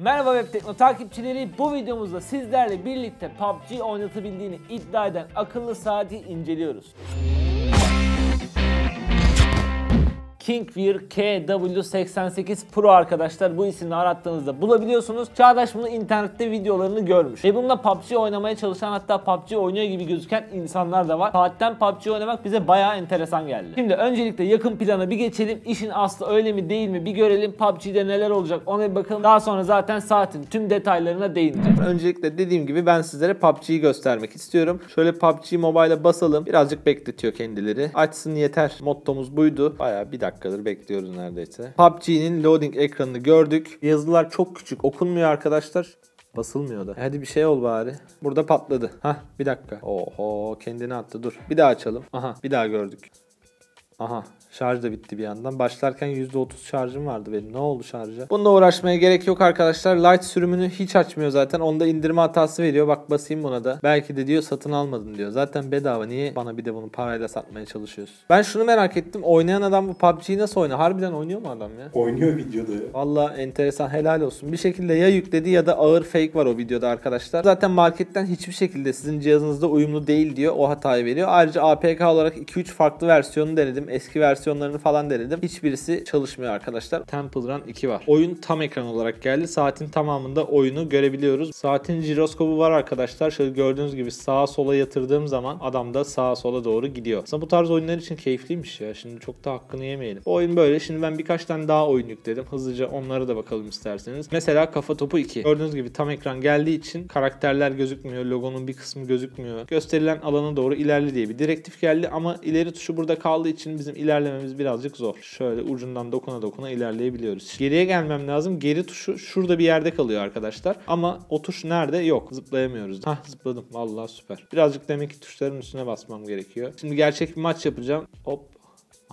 Merhaba Web Tekno takipçileri. Bu videomuzda sizlerle birlikte PUBG oynatabildiğini iddia eden akıllı saati inceliyoruz. Kingwear KW88 Pro arkadaşlar bu isimle arattığınızda bulabiliyorsunuz. Çağdaş bunu internette videolarını görmüş. Ve bununla PUBG oynamaya çalışan hatta PUBG oynuyor gibi gözüken insanlar da var. Saatten PUBG oynamak bize bayağı enteresan geldi. Şimdi öncelikle yakın plana bir geçelim. İşin aslı öyle mi değil mi bir görelim. PUBG'de neler olacak ona bir bakalım. Daha sonra zaten saatin tüm detaylarına değineceğim. Öncelikle dediğim gibi ben sizlere PUBG'yi göstermek istiyorum. Şöyle PUBG Mobile'a basalım. Birazcık bekletiyor kendileri. Açsın yeter. Mottomuz buydu. Baya bir dakikadır bekliyoruz neredeyse. PUBG'nin loading ekranını gördük. Yazılar çok küçük. Okunmuyor arkadaşlar. Basılmıyor da. Hadi bir şey ol bari. Burada patladı. Hah bir dakika. Oho kendini attı. Dur. Bir daha açalım. Aha bir daha gördük. Aha şarj da bitti bir yandan. Başlarken %30 şarjım vardı benim. Ne oldu şarja? Bununla uğraşmaya gerek yok arkadaşlar. Light sürümünü hiç açmıyor zaten. Onda indirme hatası veriyor. Bak basayım buna da. Belki de diyor satın almadın diyor. Zaten bedava. Niye bana bir de bunu parayla satmaya çalışıyorsun? Ben şunu merak ettim. Oynayan adam bu PUBG'yi nasıl oynuyor? Harbiden oynuyor mu adam ya? Oynuyor videoda ya. Valla enteresan helal olsun. Bir şekilde ya yükledi ya da ağır fake var o videoda arkadaşlar. Zaten marketten hiçbir şekilde sizin cihazınızda uyumlu değil diyor. O hatayı veriyor. Ayrıca APK olarak 2-3 farklı versiyonu denedim. Eski versiyonlarını falan denedim. Hiçbirisi çalışmıyor arkadaşlar. Temple Run 2 var. Oyun tam ekran olarak geldi. Saatin tamamında oyunu görebiliyoruz. Saatin jiroskopu var arkadaşlar. Şöyle gördüğünüz gibi sağa sola yatırdığım zaman adam da sağa sola doğru gidiyor. Aslında bu tarz oyunlar için keyifliymiş ya. Şimdi çok da hakkını yemeyelim. Bu oyun böyle. Şimdi ben birkaç tane daha oyun yükledim. Hızlıca onlara da bakalım isterseniz. Mesela Kafa Topu 2. Gördüğünüz gibi tam ekran geldiği için karakterler gözükmüyor. Logonun bir kısmı gözükmüyor. Gösterilen alana doğru ilerle diye bir direktif geldi ama ileri tuşu burada kaldığı için bizim ilerlememiz birazcık zor. Şöyle ucundan dokuna dokuna ilerleyebiliyoruz. Geriye gelmem lazım. Geri tuşu şurada bir yerde kalıyor arkadaşlar. Ama o tuş nerede? Yok. Zıplayamıyoruz. Hah zıpladım. Vallahi süper. Birazcık demek ki tuşların üstüne basmam gerekiyor. Şimdi gerçek bir maç yapacağım. Hop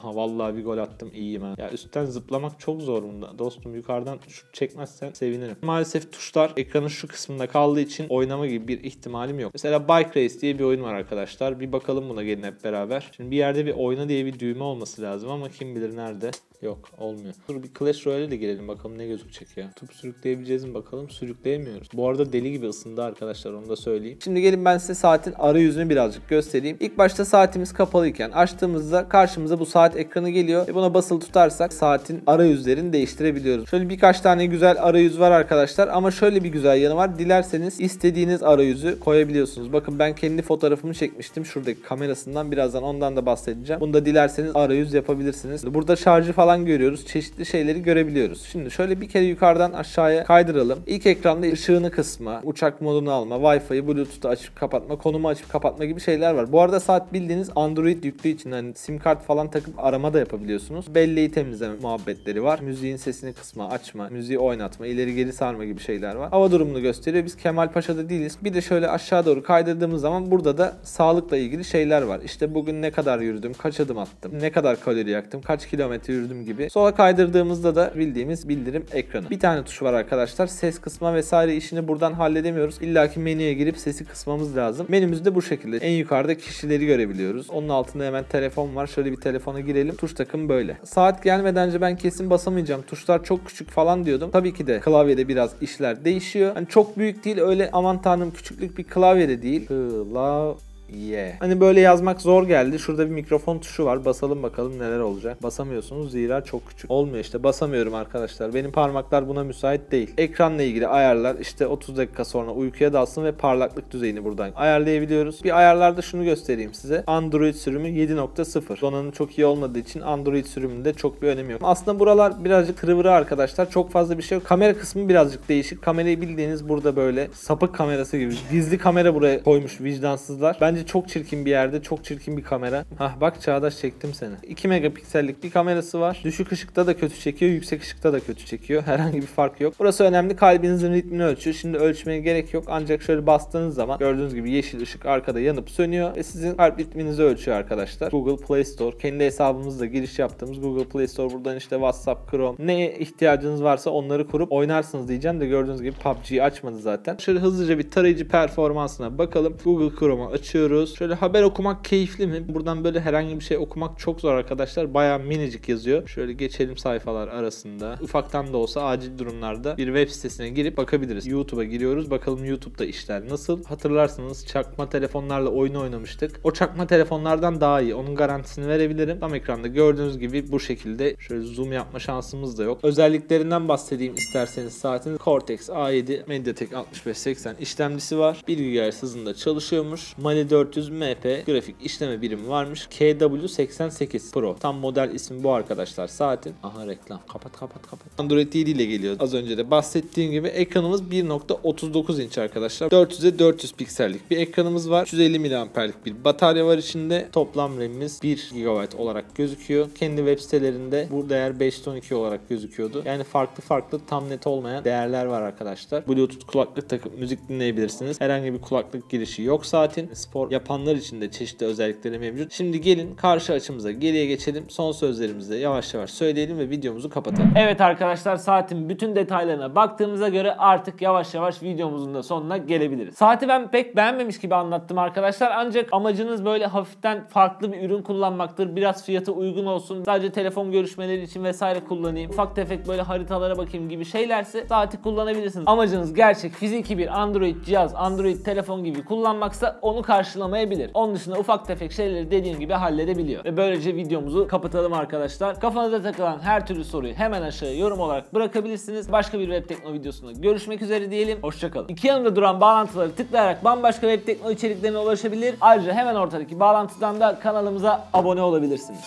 Aha vallahi bir gol attım iyiyim ha. Ya üstten zıplamak çok zor bunda. Dostum yukarıdan şut çekmezsen sevinirim. Maalesef tuşlar ekranın şu kısmında kaldığı için oynama gibi bir ihtimalim yok. Mesela Bike Race diye bir oyun var arkadaşlar. Bir bakalım buna gelin hep beraber. Şimdi bir yerde bir oyna diye bir düğme olması lazım ama kim bilir nerede. Yok olmuyor. Dur bir Clash Royale'e de girelim bakalım ne gözükecek ya. Tutup sürükleyebileceğiz mi bakalım. Sürükleyemiyoruz. Bu arada deli gibi ısındı arkadaşlar onu da söyleyeyim. Şimdi gelin ben size saatin arayüzünü birazcık göstereyim. İlk başta saatimiz kapalıyken açtığımızda karşımıza bu saat ekranı geliyor. Ve buna basılı tutarsak saatin arayüzlerini değiştirebiliyoruz. Şöyle birkaç tane güzel arayüz var arkadaşlar. Ama şöyle bir güzel yanı var. Dilerseniz istediğiniz arayüzü koyabiliyorsunuz. Bakın ben kendi fotoğrafımı çekmiştim. Şuradaki kamerasından birazdan ondan da bahsedeceğim. Bunu da dilerseniz arayüz yapabilirsiniz. Burada şarjı falan görüyoruz. Çeşitli şeyleri görebiliyoruz. Şimdi şöyle bir kere yukarıdan aşağıya kaydıralım. İlk ekranda ışığını kısma, uçak modunu alma, Wi-Fi'yi, Bluetooth'u açıp kapatma, konumu açıp kapatma gibi şeyler var. Bu arada saat bildiğiniz Android yüklü için hani sim kart falan takıp arama da yapabiliyorsunuz. Belleği temizleme muhabbetleri var. Müziğin sesini kısma, açma, müziği oynatma, ileri geri sarma gibi şeyler var. Hava durumunu gösteriyor. Biz Kemalpaşa'da değiliz. Bir de şöyle aşağı doğru kaydırdığımız zaman burada da sağlıkla ilgili şeyler var. İşte bugün ne kadar yürüdüm, kaç adım attım, ne kadar kalori yaktım, kaç kilometre yürüdüm gibi. Sola kaydırdığımızda da bildiğimiz bildirim ekranı. Bir tane tuş var arkadaşlar. Ses kısma vesaire işini buradan halledemiyoruz. İlla ki menüye girip sesi kısmamız lazım. Menümüzde bu şekilde. En yukarıda kişileri görebiliyoruz. Onun altında hemen telefon var. Şöyle bir telefona girelim. Tuş takım böyle. Saat gelmeden önce ben kesin basamayacağım. Tuşlar çok küçük falan diyordum. Tabii ki de klavyede biraz işler değişiyor. Hani çok büyük değil öyle aman tanrım küçüklük bir klavyede değil. Klavye Yeah. Hani böyle yazmak zor geldi. Şurada bir mikrofon tuşu var. Basalım bakalım neler olacak. Basamıyorsunuz zira çok küçük. Olmuyor işte. Basamıyorum arkadaşlar. Benim parmaklar buna müsait değil. Ekranla ilgili ayarlar işte 30 dakika sonra uykuya dalsın ve parlaklık düzeyini buradan ayarlayabiliyoruz. Bir ayarlarda şunu göstereyim size. Android sürümü 7.0. Donanım çok iyi olmadığı için Android sürümünde çok bir önemi yok. Aslında buralar birazcık kırıvırı arkadaşlar. Çok fazla bir şey yok. Kamera kısmı birazcık değişik. Kamerayı bildiğiniz burada böyle sapık kamerası gibi. Gizli kamera buraya koymuş vicdansızlar. Bence çok çirkin bir yerde. Çok çirkin bir kamera. Hah bak Çağdaş çektim seni. 2 megapiksellik bir kamerası var. Düşük ışıkta da kötü çekiyor. Yüksek ışıkta da kötü çekiyor. Herhangi bir fark yok. Burası önemli. Kalbinizin ritmini ölçüyor. Şimdi ölçmeye gerek yok. Ancak şöyle bastığınız zaman gördüğünüz gibi yeşil ışık arkada yanıp sönüyor. Ve sizin kalp ritminizi ölçüyor arkadaşlar. Google Play Store. Kendi hesabımızla giriş yaptığımız Google Play Store. Buradan işte WhatsApp, Chrome. Ne ihtiyacınız varsa onları kurup oynarsınız diyeceğim de gördüğünüz gibi PUBG'yi açmadı zaten. Şöyle hızlıca bir tarayıcı performansına bakalım. Google Chrome'u açıyorum. Giriyoruz. Şöyle haber okumak keyifli mi? Buradan böyle herhangi bir şey okumak çok zor arkadaşlar. Bayağı minicik yazıyor. Şöyle geçelim sayfalar arasında. Ufaktan da olsa acil durumlarda bir web sitesine girip bakabiliriz. YouTube'a giriyoruz. Bakalım YouTube'da işler nasıl? Hatırlarsınız çakma telefonlarla oyun oynamıştık. O çakma telefonlardan daha iyi. Onun garantisini verebilirim. Tam ekranda gördüğünüz gibi bu şekilde şöyle zoom yapma şansımız da yok. Özelliklerinden bahsedeyim isterseniz saatin. Cortex A7 Mediatek 6580 işlemcisi var. 1 GHz hızında çalışıyormuş. Mali 400 MP grafik işleme birimi varmış. KW88 Pro. Tam model ismi bu arkadaşlar saatin. Aha reklam. Kapat kapat kapat. Android 7 ile geliyor. Az önce de bahsettiğim gibi ekranımız 1.39 inç arkadaşlar. 400'e 400 piksellik bir ekranımız var. 350 mAh'lik bir batarya var içinde. Toplam RAM'imiz 1 GB olarak gözüküyor. Kendi web sitelerinde bu değer 512 olarak gözüküyordu. Yani farklı farklı tam net olmayan değerler var arkadaşlar. Bluetooth kulaklık takıp müzik dinleyebilirsiniz. Herhangi bir kulaklık girişi yok saatin. Spor yapanlar için de çeşitli özellikleri mevcut. Şimdi gelin karşı açımıza geriye geçelim. Son sözlerimizi yavaş yavaş söyleyelim ve videomuzu kapatalım. Evet arkadaşlar saatin bütün detaylarına baktığımıza göre artık yavaş yavaş videomuzun da sonuna gelebiliriz. Saati ben pek beğenmemiş gibi anlattım arkadaşlar ancak amacınız böyle hafiften farklı bir ürün kullanmaktır. Biraz fiyatı uygun olsun. Sadece telefon görüşmeleri için vesaire kullanayım. Ufak tefek böyle haritalara bakayım gibi şeylerse saati kullanabilirsiniz. Amacınız gerçek fiziki bir Android cihaz, Android telefon gibi kullanmaksa onu karşılamayabilir. Onun dışında ufak tefek şeyleri dediğim gibi halledebiliyor. Ve böylece videomuzu kapatalım arkadaşlar. Kafanıza takılan her türlü soruyu hemen aşağıya yorum olarak bırakabilirsiniz. Başka bir web tekno videosunda görüşmek üzere diyelim. Hoşçakalın. İki yanında duran bağlantıları tıklayarak bambaşka web tekno içeriklerine ulaşabilir. Ayrıca hemen ortadaki bağlantıdan da kanalımıza abone olabilirsiniz.